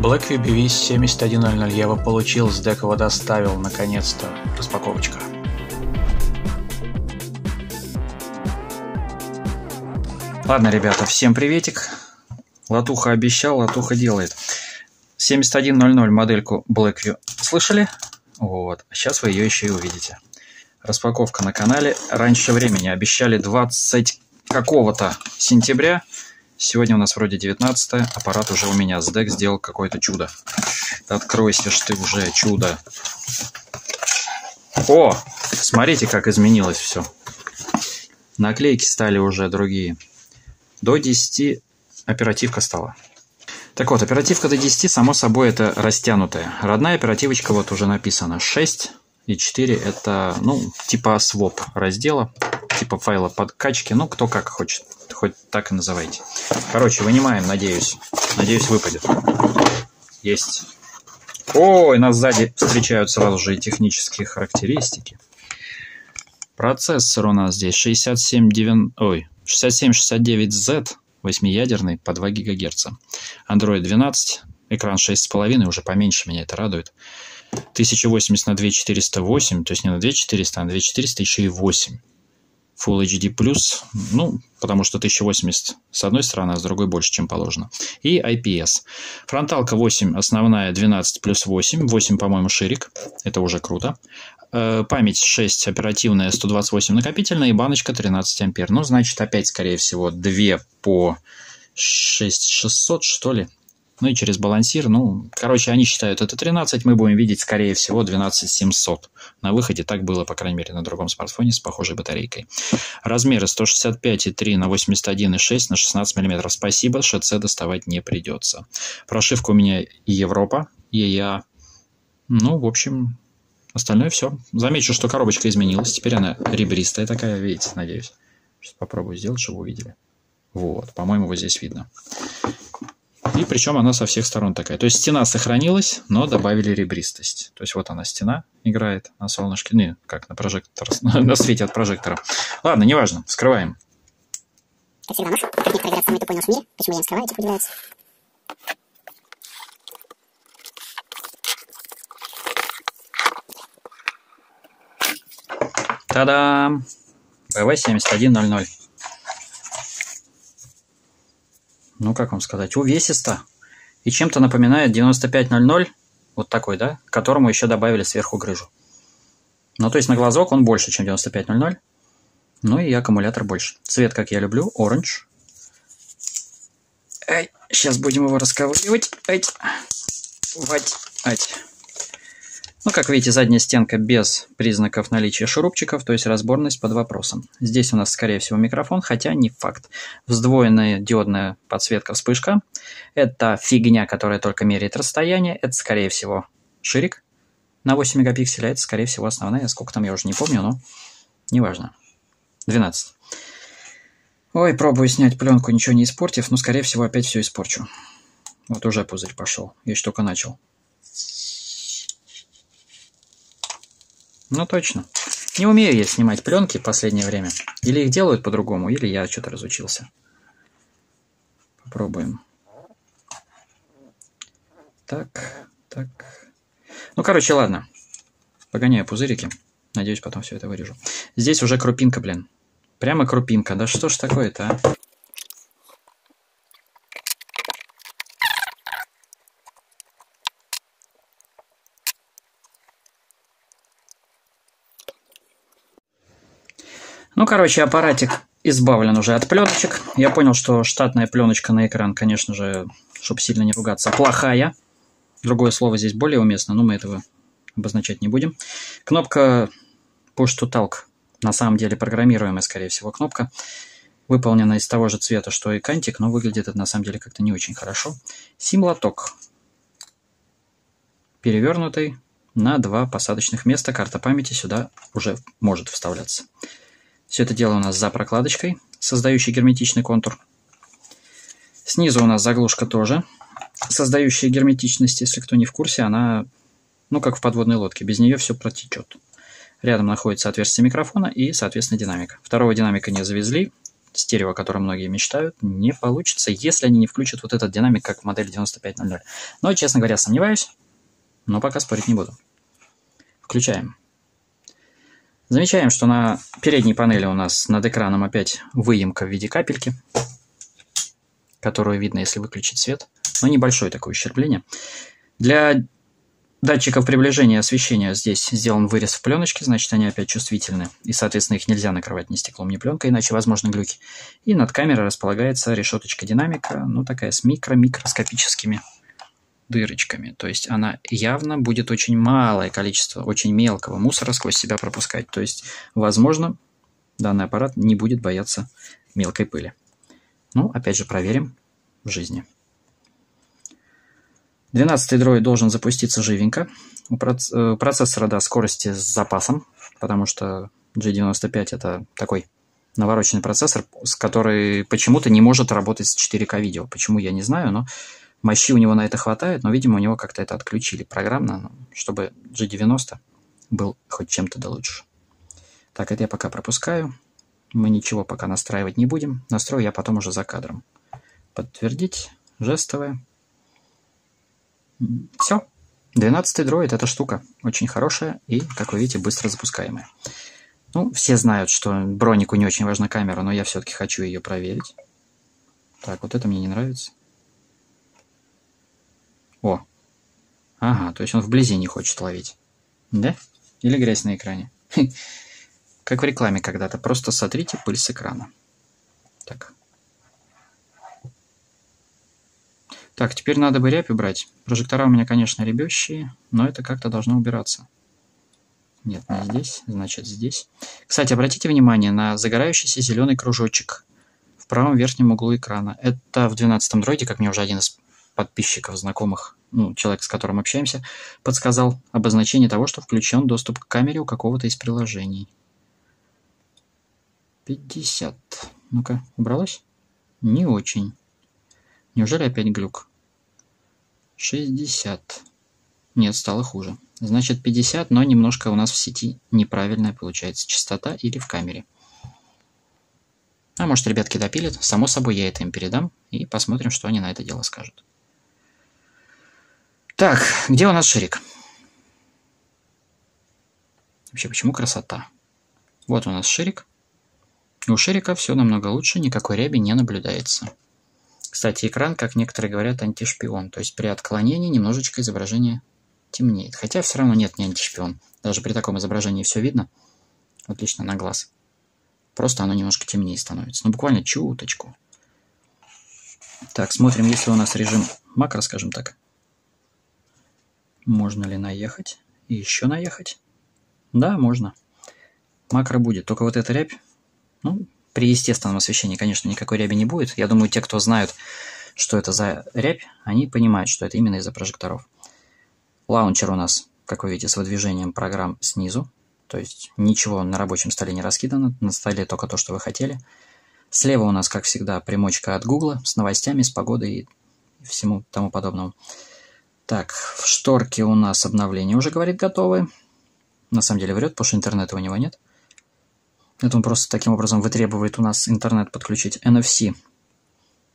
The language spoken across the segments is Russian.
Blackview BV 7100 я его получил, с его доставил, наконец-то. Распаковочка. Ладно, ребята, всем приветик. Латуха обещал, Латуха делает. 7100 модельку Blackview слышали? Вот, сейчас вы ее еще и увидите. Распаковка на канале. Раньше времени обещали 20 какого-то сентября. Сегодня у нас вроде 19 аппарат уже у меня. SDEC сделал какое-то чудо. Откройся ж ты уже, чудо. О, смотрите, как изменилось все. Наклейки стали уже другие. До 10 оперативка стала. Так вот, оперативка до 10, само собой, это растянутая. Родная оперативочка вот уже написано 6 и 4 это, ну, типа своп раздела, типа файла подкачки, ну, кто как хочет хоть так и называйте. Короче, вынимаем, надеюсь. Надеюсь, выпадет. Есть. Ой, нас сзади встречают сразу же и технические характеристики. Процессор у нас здесь 67, ой, 6769Z, 8-ядерный, по 2 ГГц. Android 12, экран 6,5, уже поменьше меня это радует. 1080 на 2408, то есть не на 2400, а на 2400 еще и 8. Full HD+, ну, потому что 1080 с одной стороны, а с другой больше, чем положено. И IPS. Фронталка 8, основная 12 плюс 8. 8, по-моему, ширик. Это уже круто. Э, память 6 оперативная, 128 накопительная и баночка 13 ампер. Ну, значит, опять, скорее всего, 2 по 6600, что ли. Ну и через балансир, ну, короче, они считают это 13, мы будем видеть, скорее всего, 12700. На выходе так было, по крайней мере, на другом смартфоне с похожей батарейкой. Размеры 165,3 на 81,6 на 16 мм. Спасибо, ШЦ доставать не придется. Прошивка у меня Европа, ЕЯ. Ну, в общем, остальное все. Замечу, что коробочка изменилась. Теперь она ребристая такая, видите, надеюсь. Сейчас попробую сделать, чтобы увидели. Вот, по-моему, вот здесь видно. И причем она со всех сторон такая. То есть стена сохранилась, но добавили ребристость. То есть вот она стена играет на солнышке. Не, как на прожектор, на свете от прожектора. Ладно, неважно, скрываем. Та-дам! БВ-7100 ну как вам сказать, увесисто. И чем-то напоминает 9500, вот такой, да, к которому еще добавили сверху грыжу. Ну, то есть на глазок он больше, чем 9500. Ну и аккумулятор больше. Цвет, как я люблю, оранж. Эй, сейчас будем его расковыривать. Эй, вать, ать. Ну, как видите, задняя стенка без признаков наличия шурупчиков, то есть разборность под вопросом. Здесь у нас, скорее всего, микрофон, хотя не факт. Вздвоенная диодная подсветка вспышка. Это фигня, которая только меряет расстояние. Это, скорее всего, ширик на 8 мегапикселей. Это, скорее всего, основная. Сколько там, я уже не помню, но неважно. 12. Ой, пробую снять пленку, ничего не испортив, но, скорее всего, опять все испорчу. Вот уже пузырь пошел. Я еще только начал. Ну точно. Не умею я снимать пленки в последнее время. Или их делают по-другому, или я что-то разучился. Попробуем. Так, так. Ну, короче, ладно. Погоняю пузырики. Надеюсь, потом все это вырежу. Здесь уже крупинка, блин. Прямо крупинка. Да что ж такое-то, а? Короче, аппаратик избавлен уже от пленочек. Я понял, что штатная пленочка на экран, конечно же, чтобы сильно не ругаться, плохая. Другое слово здесь более уместно, но мы этого обозначать не будем. Кнопка Push to Talk, на самом деле программируемая, скорее всего, кнопка. Выполнена из того же цвета, что и кантик, но выглядит это на самом деле как-то не очень хорошо. Сим-лоток. Перевернутый на два посадочных места. Карта памяти сюда уже может вставляться. Все это дело у нас за прокладочкой, создающей герметичный контур. Снизу у нас заглушка тоже, создающая герметичность. Если кто не в курсе, она, ну, как в подводной лодке, без нее все протечет. Рядом находится отверстие микрофона и, соответственно, динамик. Второго динамика не завезли, стерео, о котором многие мечтают, не получится, если они не включат вот этот динамик, как в модели 9500. Но, честно говоря, сомневаюсь, но пока спорить не буду. Включаем. Замечаем, что на передней панели у нас над экраном опять выемка в виде капельки, которую видно, если выключить свет, но небольшое такое ущербление. Для датчиков приближения освещения здесь сделан вырез в пленочке, значит они опять чувствительны, и, соответственно, их нельзя накрывать ни стеклом, ни пленкой, иначе возможны глюки. И над камерой располагается решеточка динамика, ну такая с микро-микроскопическими дырочками. То есть она явно будет очень малое количество, очень мелкого мусора сквозь себя пропускать. То есть, возможно, данный аппарат не будет бояться мелкой пыли. Ну, опять же, проверим в жизни. 12 дроид должен запуститься живенько. У э, процессора, да, скорости с запасом, потому что G95 это такой навороченный процессор, с который почему-то не может работать с 4К видео. Почему, я не знаю, но Мощи у него на это хватает, но, видимо, у него как-то это отключили программно, ну, чтобы G90 был хоть чем-то да лучше. Так, это я пока пропускаю. Мы ничего пока настраивать не будем. Настрою я потом уже за кадром. Подтвердить. Жестовое. Все. 12 дроид эта штука очень хорошая и, как вы видите, быстро запускаемая. Ну, все знают, что бронику не очень важна камера, но я все-таки хочу ее проверить. Так, вот это мне не нравится. О. Ага, то есть он вблизи не хочет ловить. Да? Или грязь на экране. Как в рекламе когда-то. Просто сотрите пыль с экрана. Так. Так, теперь надо бы рябь убрать. Прожектора у меня, конечно, ребящие, но это как-то должно убираться. Нет, не здесь, значит здесь. Кстати, обратите внимание на загорающийся зеленый кружочек в правом верхнем углу экрана. Это в 12-м дроиде, как мне уже один из подписчиков, знакомых, ну, человек, с которым общаемся, подсказал обозначение того, что включен доступ к камере у какого-то из приложений. 50. Ну-ка, убралось? Не очень. Неужели опять глюк? 60. Нет, стало хуже. Значит 50, но немножко у нас в сети неправильная получается частота или в камере. А может ребятки допилят, само собой я это им передам и посмотрим, что они на это дело скажут. Так, где у нас ширик? Вообще, почему красота? Вот у нас ширик. У ширика все намного лучше, никакой ряби не наблюдается. Кстати, экран, как некоторые говорят, антишпион. То есть при отклонении немножечко изображение темнеет. Хотя все равно нет, не антишпион. Даже при таком изображении все видно. Отлично, на глаз. Просто оно немножко темнее становится. Ну, буквально чуточку. Так, смотрим, если у нас режим макро, скажем так. Можно ли наехать? И еще наехать? Да, можно. Макро будет. Только вот эта рябь, ну, при естественном освещении, конечно, никакой ряби не будет. Я думаю, те, кто знают, что это за рябь, они понимают, что это именно из-за прожекторов. Лаунчер у нас, как вы видите, с выдвижением программ снизу. То есть ничего на рабочем столе не раскидано, на столе только то, что вы хотели. Слева у нас, как всегда, примочка от Гугла с новостями, с погодой и всему тому подобному. Так, в шторке у нас обновление уже, говорит, готовы. На самом деле врет, потому что интернета у него нет. Это он просто таким образом вытребует у нас интернет подключить NFC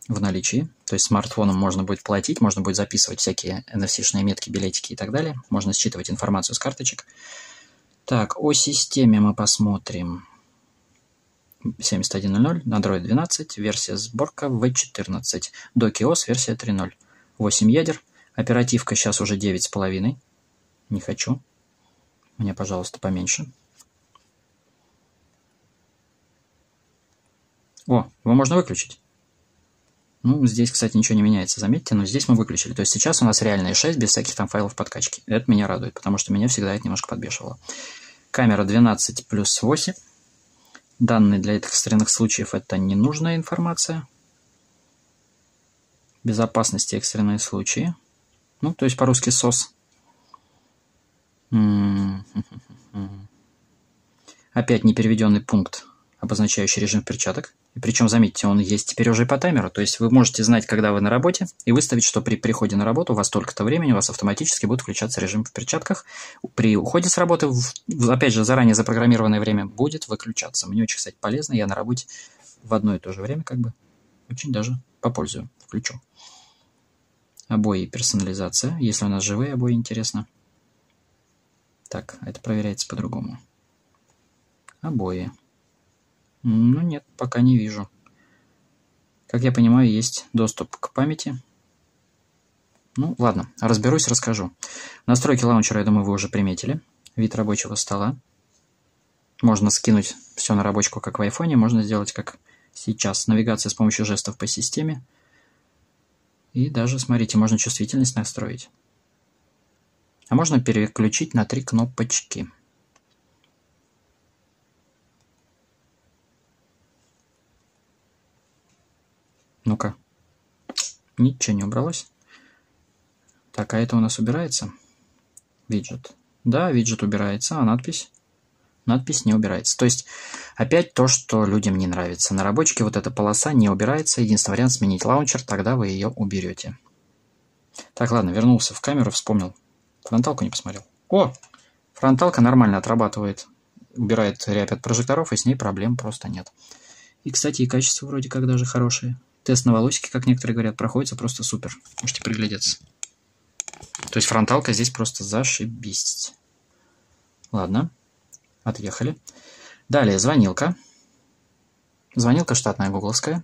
в наличии. То есть смартфоном можно будет платить, можно будет записывать всякие NFC-шные метки, билетики и так далее. Можно считывать информацию с карточек. Так, о системе мы посмотрим. 7100, Android 12, версия сборка V14, DocOS версия 3.0, 8 ядер, Оперативка сейчас уже 9,5. Не хочу. Мне, пожалуйста, поменьше. О, его можно выключить. Ну, здесь, кстати, ничего не меняется, заметьте, но здесь мы выключили. То есть сейчас у нас реальная 6 без всяких там файлов подкачки. Это меня радует, потому что меня всегда это немножко подбешивало. Камера 12 плюс 8. Данные для этих экстренных случаев это ненужная информация. Безопасности экстренные случаи. Ну, то есть по-русски сос. Опять непереведенный пункт, обозначающий режим перчаток. И причем, заметьте, он есть теперь уже по таймеру. То есть вы можете знать, когда вы на работе, и выставить, что при приходе на работу у вас столько-то времени, у вас автоматически будет включаться режим в перчатках. При уходе с работы, опять же, заранее запрограммированное время будет выключаться. Мне очень, кстати, полезно. Я на работе в одно и то же время как бы очень даже попользую, включу. Обои персонализация. Если у нас живые обои, интересно. Так, это проверяется по-другому. Обои. Ну нет, пока не вижу. Как я понимаю, есть доступ к памяти. Ну, ладно, разберусь, расскажу. Настройки лаунчера, я думаю, вы уже приметили. Вид рабочего стола. Можно скинуть все на рабочку, как в айфоне. Можно сделать, как сейчас. Навигация с помощью жестов по системе. И даже, смотрите, можно чувствительность настроить. А можно переключить на три кнопочки. Ну-ка. Ничего не убралось. Так, а это у нас убирается? Виджет. Да, виджет убирается, а надпись? Надпись не убирается. То есть, опять то, что людям не нравится. На рабочке вот эта полоса не убирается. Единственный вариант сменить лаунчер, тогда вы ее уберете. Так, ладно, вернулся в камеру, вспомнил. Фронталку не посмотрел. О! Фронталка нормально отрабатывает. Убирает рябь от прожекторов, и с ней проблем просто нет. И, кстати, и качество вроде как даже хорошее. Тест на волосики, как некоторые говорят, проходится просто супер. Можете приглядеться. То есть фронталка здесь просто зашибись. Ладно, отъехали. Далее, звонилка. Звонилка штатная гугловская.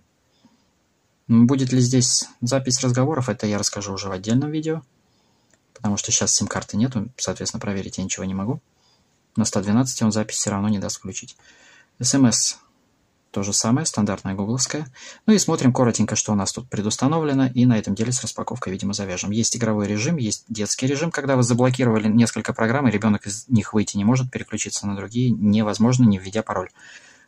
Будет ли здесь запись разговоров, это я расскажу уже в отдельном видео. Потому что сейчас сим-карты нету, соответственно, проверить я ничего не могу. На 112 он запись все равно не даст включить. СМС то же самое, стандартная гугловская. Ну и смотрим коротенько, что у нас тут предустановлено, и на этом деле с распаковкой, видимо, завяжем. Есть игровой режим, есть детский режим, когда вы заблокировали несколько программ, и ребенок из них выйти не может, переключиться на другие невозможно, не введя пароль.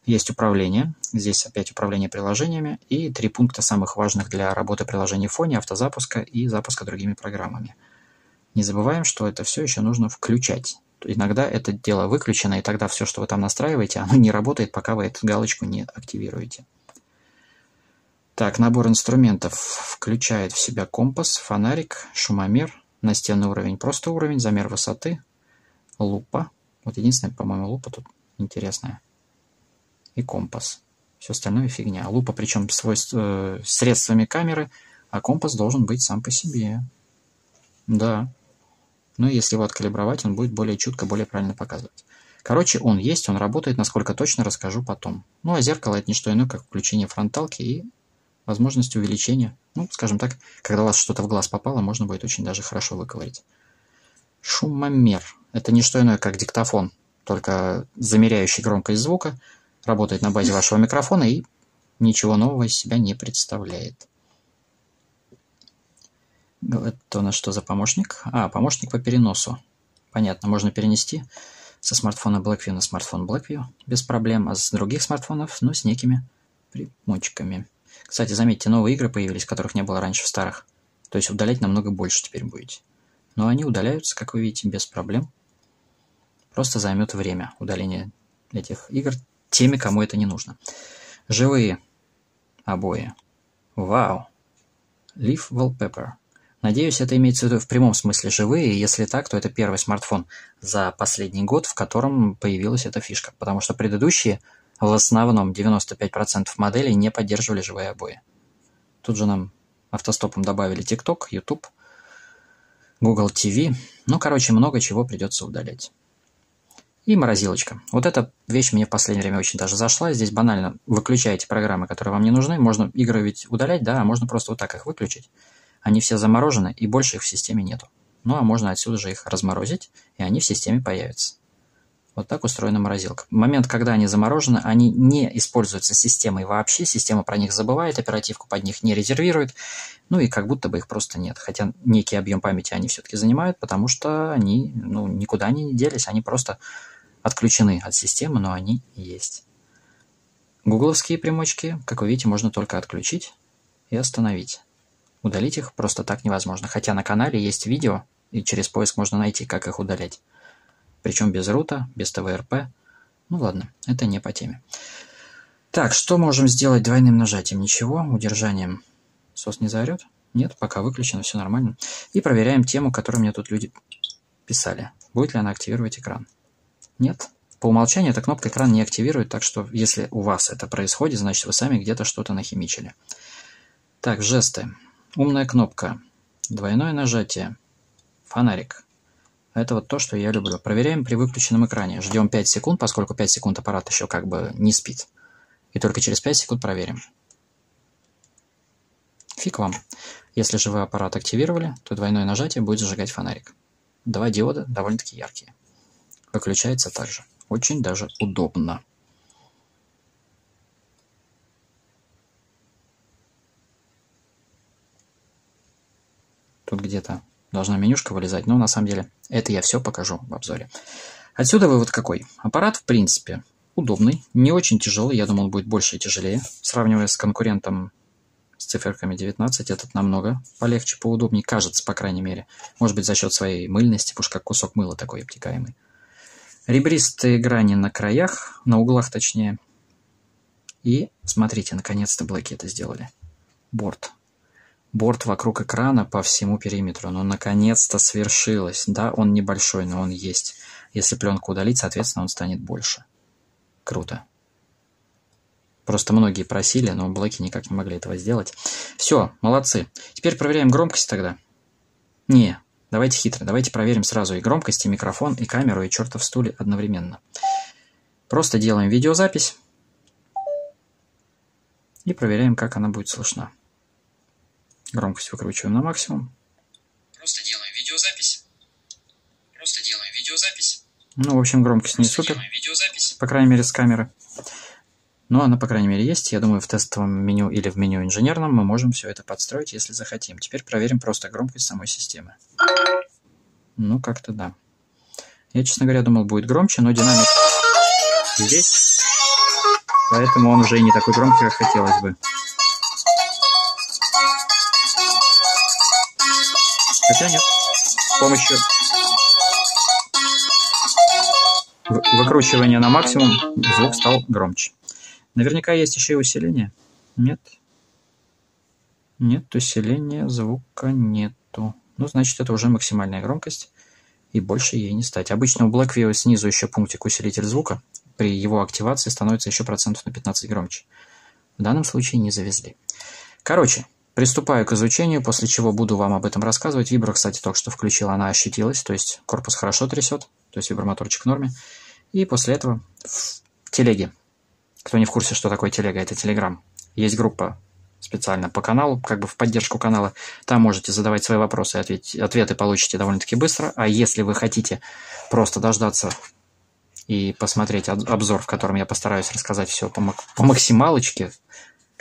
Есть управление, здесь опять управление приложениями, и три пункта самых важных для работы приложений в фоне, автозапуска и запуска другими программами. Не забываем, что это все еще нужно включать иногда это дело выключено, и тогда все, что вы там настраиваете, оно не работает, пока вы эту галочку не активируете. Так, набор инструментов включает в себя компас, фонарик, шумомер, настенный уровень, просто уровень, замер высоты, лупа. Вот единственное, по-моему, лупа тут интересная. И компас. Все остальное фигня. Лупа, причем свойств, э, средствами камеры, а компас должен быть сам по себе. Да, но если его откалибровать, он будет более чутко, более правильно показывать. Короче, он есть, он работает, насколько точно расскажу потом. Ну а зеркало это не что иное, как включение фронталки и возможность увеличения. Ну, скажем так, когда у вас что-то в глаз попало, можно будет очень даже хорошо выковырить. Шумомер. Это не что иное, как диктофон, только замеряющий громкость звука, работает на базе вашего микрофона и ничего нового из себя не представляет. Это у нас что за помощник? А, помощник по переносу. Понятно, можно перенести со смартфона Blackview на смартфон Blackview без проблем, а с других смартфонов, ну, с некими примочками. Кстати, заметьте, новые игры появились, которых не было раньше в старых. То есть удалять намного больше теперь будете. Но они удаляются, как вы видите, без проблем. Просто займет время удаление этих игр теми, кому это не нужно. Живые обои. Вау. Leaf Wallpaper. Надеюсь, это имеется в виду в прямом смысле живые, и если так, то это первый смартфон за последний год, в котором появилась эта фишка, потому что предыдущие в основном 95% моделей не поддерживали живые обои. Тут же нам автостопом добавили TikTok, YouTube, Google TV, ну, короче, много чего придется удалять. И морозилочка. Вот эта вещь мне в последнее время очень даже зашла. Здесь банально выключаете программы, которые вам не нужны. Можно игры ведь удалять, да, а можно просто вот так их выключить. Они все заморожены, и больше их в системе нету. Ну а можно отсюда же их разморозить, и они в системе появятся. Вот так устроена морозилка. В момент, когда они заморожены, они не используются системой вообще, система про них забывает, оперативку под них не резервирует, ну и как будто бы их просто нет. Хотя некий объем памяти они все-таки занимают, потому что они ну, никуда не делись, они просто отключены от системы, но они есть. Гугловские примочки, как вы видите, можно только отключить и остановить. Удалить их просто так невозможно, хотя на канале есть видео, и через поиск можно найти, как их удалять. Причем без рута, без ТВРП. Ну ладно, это не по теме. Так, что можем сделать двойным нажатием? Ничего, удержанием. Сос не заорет? Нет, пока выключено, все нормально. И проверяем тему, которую мне тут люди писали. Будет ли она активировать экран? Нет, По умолчанию эта кнопка экран не активирует, так что если у вас это происходит, значит вы сами где-то что-то нахимичили. Так, жесты. Умная кнопка. Двойное нажатие. Фонарик. Это вот то, что я люблю. Проверяем при выключенном экране. Ждем 5 секунд, поскольку 5 секунд аппарат еще как бы не спит. И только через 5 секунд проверим. Фиг вам. Если же вы аппарат активировали, то двойное нажатие будет зажигать фонарик. Два диода довольно-таки яркие. Выключается также. Очень даже удобно. Тут где-то должна менюшка вылезать, но на самом деле это я все покажу в обзоре. Отсюда вывод какой. Аппарат, в принципе, удобный, не очень тяжелый, я думал, он будет больше и тяжелее. Сравнивая с конкурентом с циферками 19, этот намного полегче, поудобнее, кажется, по крайней мере. Может быть, за счет своей мыльности, потому что как кусок мыла такой обтекаемый. Ребристые грани на краях, на углах точнее. И, смотрите, наконец-то блэки это сделали. Борт. Борт вокруг экрана по всему периметру. Ну, наконец-то свершилось. Да, он небольшой, но он есть. Если пленку удалить, соответственно, он станет больше. Круто. Просто многие просили, но блоки никак не могли этого сделать. Все, молодцы. Теперь проверяем громкость тогда. Не, давайте хитро. Давайте проверим сразу и громкость, и микрофон, и камеру, и чертов стуле одновременно. Просто делаем видеозапись. И проверяем, как она будет слышна. Громкость выкручиваем на максимум. Просто делаем видеозапись. Просто делаем видеозапись. Ну, в общем, громкость не Просто супер, делаем видеозапись. по крайней мере, с камеры. Но она, по крайней мере, есть. Я думаю, в тестовом меню или в меню инженерном мы можем все это подстроить, если захотим. Теперь проверим просто громкость самой системы. Ну, как-то да. Я, честно говоря, думал, будет громче, но динамик здесь. Поэтому он уже и не такой громкий, как хотелось бы. Хотя нет. С помощью выкручивания на максимум звук стал громче. Наверняка есть еще и усиление. Нет. Нет, усиления звука нету. Ну, значит, это уже максимальная громкость, и больше ей не стать. Обычно у Blackview снизу еще пунктик усилитель звука. При его активации становится еще процентов на 15 громче. В данном случае не завезли. Короче, приступаю к изучению, после чего буду вам об этом рассказывать. Вибра, кстати, только что включила, она ощутилась, то есть корпус хорошо трясет, то есть вибромоторчик в норме. И после этого в телеге. Кто не в курсе, что такое телега, это Телеграм. Есть группа специально по каналу, как бы в поддержку канала. Там можете задавать свои вопросы, ответь, ответы получите довольно-таки быстро. А если вы хотите просто дождаться и посмотреть об- обзор, в котором я постараюсь рассказать все по, по максималочке,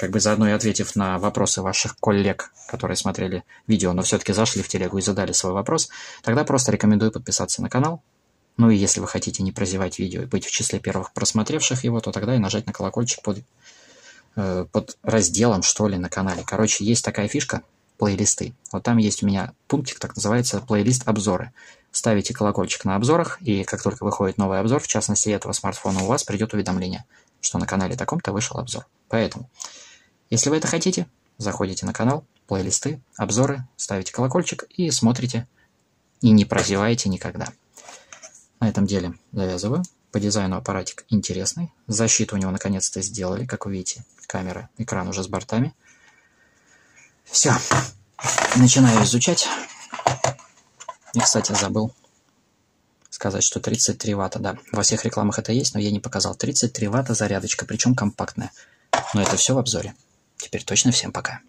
как бы заодно и ответив на вопросы ваших коллег, которые смотрели видео, но все-таки зашли в телегу и задали свой вопрос, тогда просто рекомендую подписаться на канал. Ну и если вы хотите не прозевать видео и быть в числе первых просмотревших его, то тогда и нажать на колокольчик под, э, под разделом, что ли, на канале. Короче, есть такая фишка, плейлисты. Вот там есть у меня пунктик, так называется, плейлист обзоры. Ставите колокольчик на обзорах, и как только выходит новый обзор, в частности этого смартфона, у вас придет уведомление, что на канале таком-то вышел обзор. Поэтому, если вы это хотите, заходите на канал, плейлисты, обзоры, ставите колокольчик и смотрите, и не прозеваете никогда. На этом деле завязываю. По дизайну аппаратик интересный. Защиту у него наконец-то сделали, как вы видите. Камера, экран уже с бортами. Все. Начинаю изучать. И, кстати, забыл сказать, что 33 ватта, да. Во всех рекламах это есть, но я не показал. 33 ватта зарядочка, причем компактная. Но это все в обзоре. Теперь точно всем пока.